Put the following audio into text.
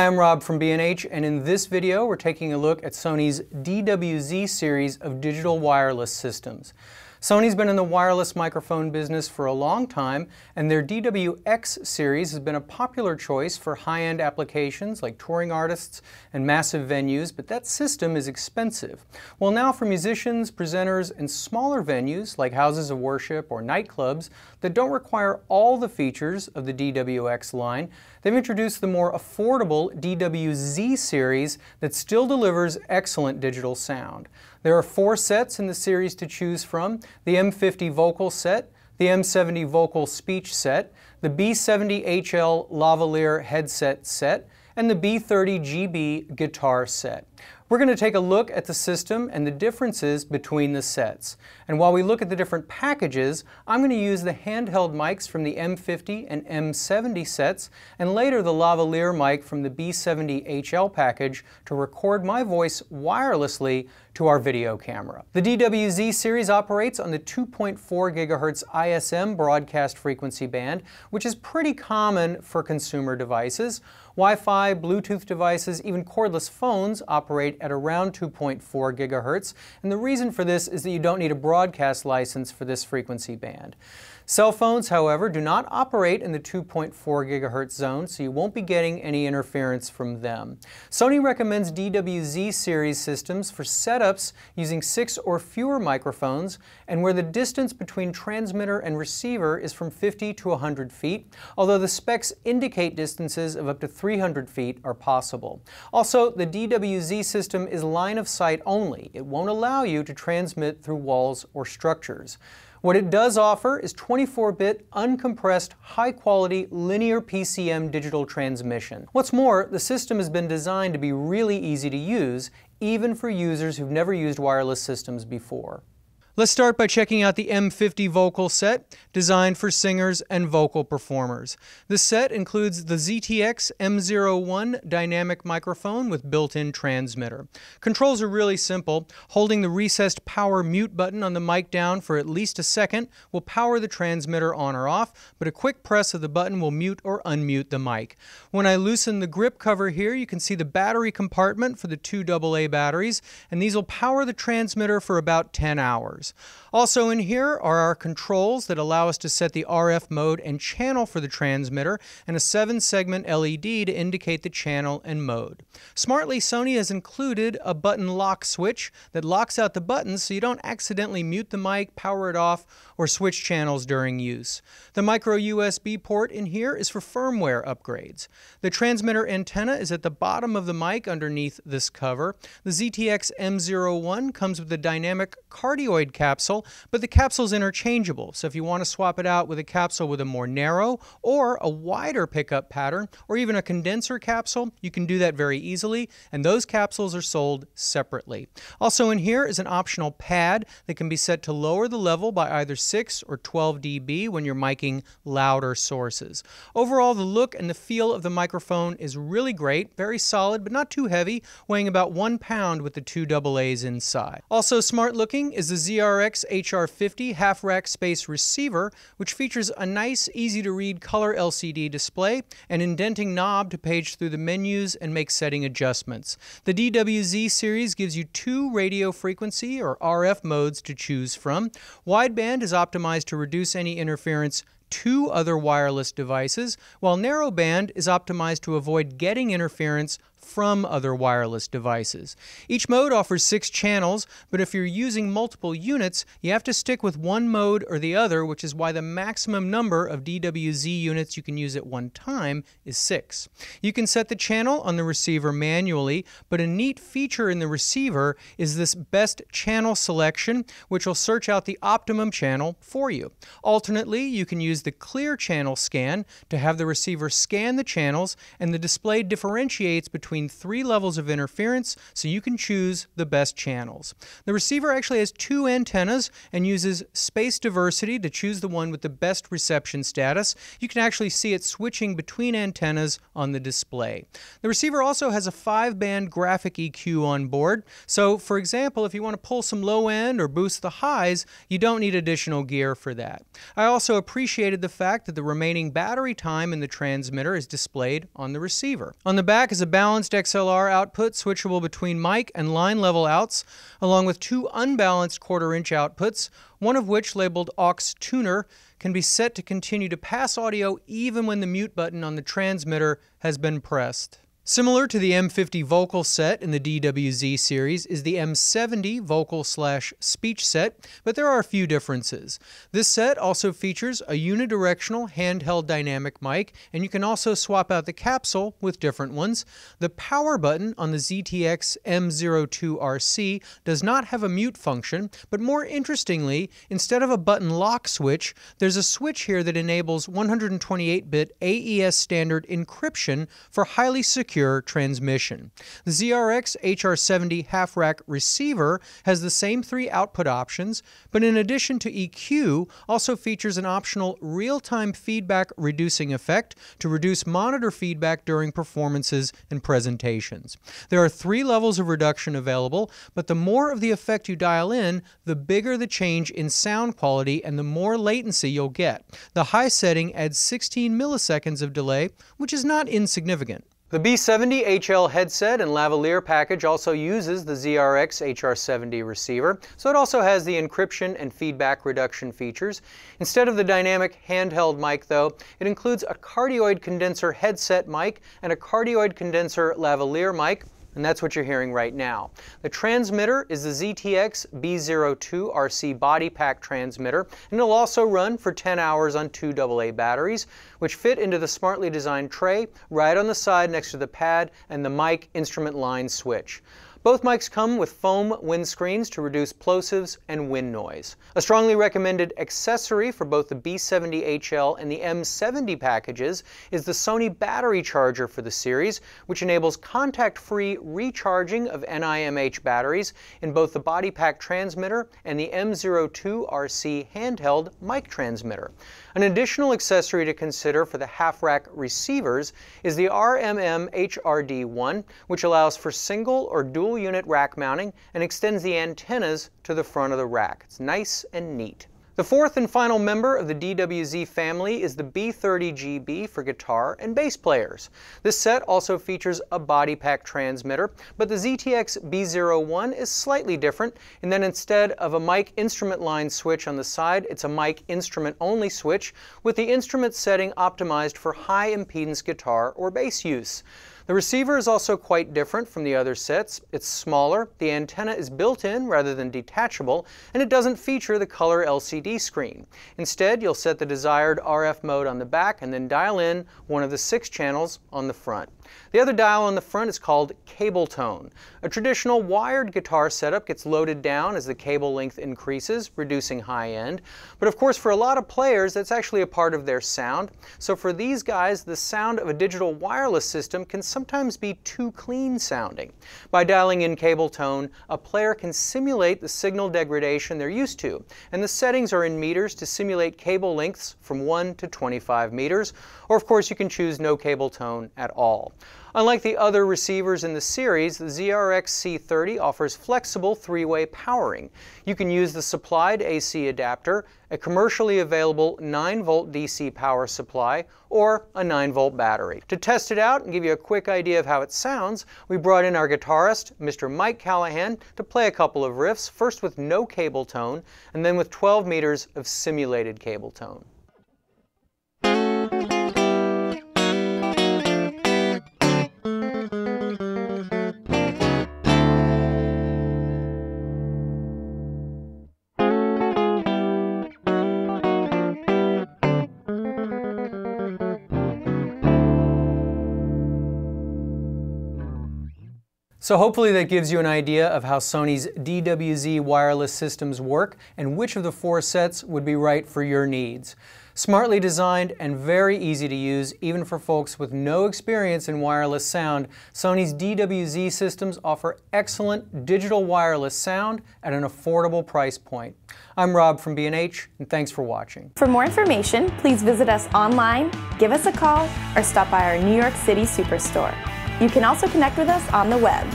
Hi, I'm Rob from B&H, and in this video we're taking a look at Sony's DWZ series of digital wireless systems. Sony's been in the wireless microphone business for a long time, and their DWX series has been a popular choice for high-end applications like touring artists and massive venues, but that system is expensive. Well, now for musicians, presenters, and smaller venues like houses of worship or nightclubs that don't require all the features of the DWX line, they've introduced the more affordable DWZ series that still delivers excellent digital sound. There are four sets in the series to choose from, the M50 vocal set, the M70 vocal speech set, the B70HL lavalier headset set, and the B30GB guitar set. We're going to take a look at the system and the differences between the sets. And while we look at the different packages, I'm going to use the handheld mics from the M50 and M70 sets, and later the lavalier mic from the B70HL package to record my voice wirelessly to our video camera. The DWZ series operates on the 2.4 GHz ISM broadcast frequency band, which is pretty common for consumer devices. Wi-Fi, Bluetooth devices, even cordless phones operate at around 2.4 gigahertz, and the reason for this is that you don't need a broadcast license for this frequency band. Cell phones, however, do not operate in the 2.4 gigahertz zone, so you won't be getting any interference from them. Sony recommends DWZ series systems for setups using six or fewer microphones and where the distance between transmitter and receiver is from 50 to 100 feet, although the specs indicate distances of up to 300 feet are possible. Also, the DWZ system is line of sight only. It won't allow you to transmit through walls or structures. What it does offer is 24-bit, uncompressed, high-quality linear PCM digital transmission. What's more, the system has been designed to be really easy to use, even for users who've never used wireless systems before. Let's start by checking out the M50 vocal set, designed for singers and vocal performers. The set includes the ZTX M01 dynamic microphone with built-in transmitter. Controls are really simple. Holding the recessed power mute button on the mic down for at least a second will power the transmitter on or off, but a quick press of the button will mute or unmute the mic. When I loosen the grip cover here, you can see the battery compartment for the two AA batteries, and these will power the transmitter for about 10 hours. Also in here are our controls that allow us to set the RF mode and channel for the transmitter and a 7-segment LED to indicate the channel and mode. Smartly, Sony has included a button lock switch that locks out the buttons so you don't accidentally mute the mic, power it off, or switch channels during use. The micro USB port in here is for firmware upgrades. The transmitter antenna is at the bottom of the mic underneath this cover. The ZTX M01 comes with a dynamic cardioid capsule, but the capsule is interchangeable. So if you want to swap it out with a capsule with a more narrow or a wider pickup pattern, or even a condenser capsule, you can do that very easily, and those capsules are sold separately. Also in here is an optional pad that can be set to lower the level by either 6 or 12 dB when you're miking louder sources. Overall, the look and the feel of the microphone is really great, very solid, but not too heavy, weighing about one pound with the two AA's inside. Also smart looking is the ZRX HR50 half rack space receiver, which features a nice, easy to read color LCD display, an indenting knob to page through the menus and make setting adjustments. The DWZ series gives you two radio frequency or RF modes to choose from. Wideband is optimized to reduce any interference to other wireless devices, while narrowband is optimized to avoid getting interference from other wireless devices. Each mode offers six channels, but if you're using multiple units, you have to stick with one mode or the other, which is why the maximum number of DWZ units you can use at one time is six. You can set the channel on the receiver manually, but a neat feature in the receiver is this best channel selection, which will search out the optimum channel for you. Alternately, you can use the clear channel scan to have the receiver scan the channels, and the display differentiates between between three levels of interference so you can choose the best channels. The receiver actually has two antennas and uses space diversity to choose the one with the best reception status. You can actually see it switching between antennas on the display. The receiver also has a five band graphic EQ on board. So for example, if you want to pull some low end or boost the highs, you don't need additional gear for that. I also appreciated the fact that the remaining battery time in the transmitter is displayed on the receiver. On the back is a balanced XLR output switchable between mic and line level outs, along with two unbalanced quarter inch outputs, one of which labeled aux tuner can be set to continue to pass audio even when the mute button on the transmitter has been pressed. Similar to the M50 vocal set in the DWZ series is the M70 vocal slash speech set, but there are a few differences. This set also features a unidirectional handheld dynamic mic, and you can also swap out the capsule with different ones. The power button on the ZTX M02RC does not have a mute function, but more interestingly, instead of a button lock switch, there's a switch here that enables 128-bit AES standard encryption for highly secure secure transmission. The ZRX HR70 half rack receiver has the same three output options, but in addition to EQ, also features an optional real time feedback reducing effect to reduce monitor feedback during performances and presentations. There are three levels of reduction available, but the more of the effect you dial in, the bigger the change in sound quality and the more latency you'll get. The high setting adds 16 milliseconds of delay, which is not insignificant. The B70 HL headset and lavalier package also uses the ZRX HR70 receiver, so it also has the encryption and feedback reduction features. Instead of the dynamic handheld mic though, it includes a cardioid condenser headset mic and a cardioid condenser lavalier mic, and that's what you're hearing right now. The transmitter is the ZTX B02 RC body pack transmitter, and it'll also run for 10 hours on two AA batteries, which fit into the smartly designed tray right on the side next to the pad and the mic instrument line switch. Both mics come with foam windscreens to reduce plosives and wind noise. A strongly recommended accessory for both the B70HL and the M70 packages is the Sony battery charger for the series, which enables contact-free recharging of NIMH batteries in both the body pack transmitter and the M02RC handheld mic transmitter. An additional accessory to consider for the half-rack receivers is the RMM HRD1, which allows for single or dual unit rack mounting and extends the antennas to the front of the rack. It's nice and neat. The fourth and final member of the DWZ family is the B30GB for guitar and bass players. This set also features a body pack transmitter, but the ZTX B01 is slightly different in that instead of a mic instrument line switch on the side, it's a mic instrument only switch with the instrument setting optimized for high impedance guitar or bass use. The receiver is also quite different from the other sets. It's smaller, the antenna is built in rather than detachable, and it doesn't feature the color LCD screen. Instead, you'll set the desired RF mode on the back and then dial in one of the six channels on the front. The other dial on the front is called cable tone. A traditional wired guitar setup gets loaded down as the cable length increases, reducing high end. But of course, for a lot of players, that's actually a part of their sound. So for these guys, the sound of a digital wireless system can sometimes be too clean sounding. By dialing in cable tone, a player can simulate the signal degradation they're used to. And the settings are in meters to simulate cable lengths from 1 to 25 meters. Or of course, you can choose no cable tone at all. Unlike the other receivers in the series, the ZRX C30 offers flexible three-way powering. You can use the supplied AC adapter, a commercially available 9-volt DC power supply, or a 9-volt battery. To test it out and give you a quick idea of how it sounds, we brought in our guitarist, Mr. Mike Callahan, to play a couple of riffs, first with no cable tone, and then with 12 meters of simulated cable tone. So hopefully that gives you an idea of how Sony's DWZ wireless systems work and which of the four sets would be right for your needs. Smartly designed and very easy to use even for folks with no experience in wireless sound, Sony's DWZ systems offer excellent digital wireless sound at an affordable price point. I'm Rob from B&H and thanks for watching. For more information, please visit us online, give us a call, or stop by our New York City Superstore. You can also connect with us on the web